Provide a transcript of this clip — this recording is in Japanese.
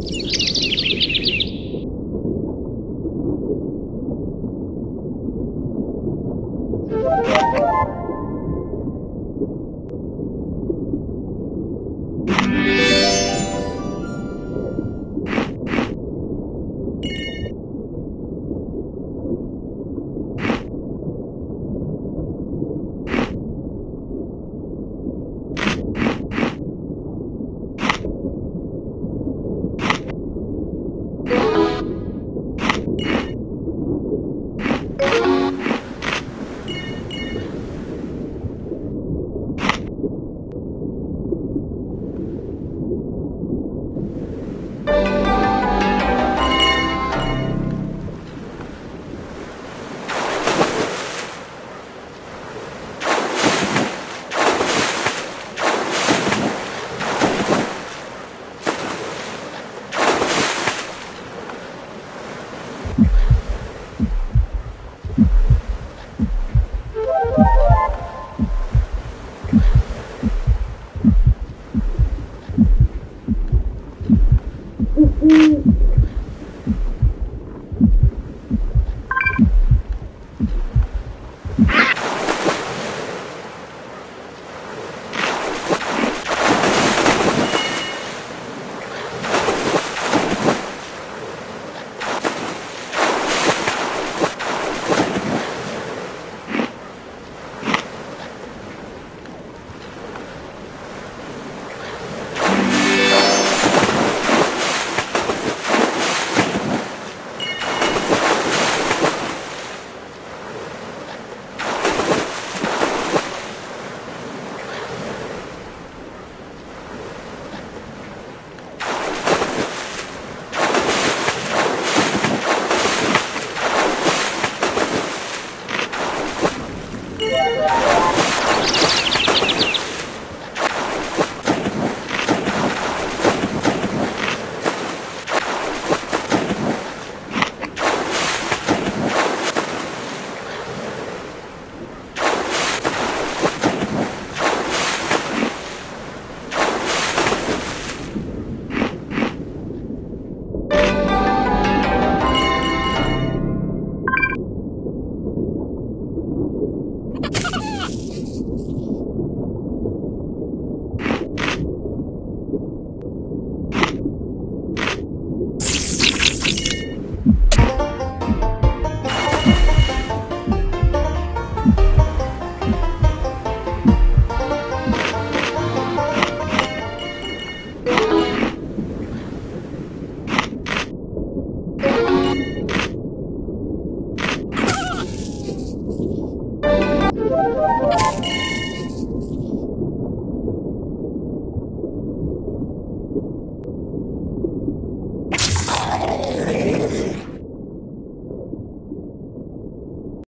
you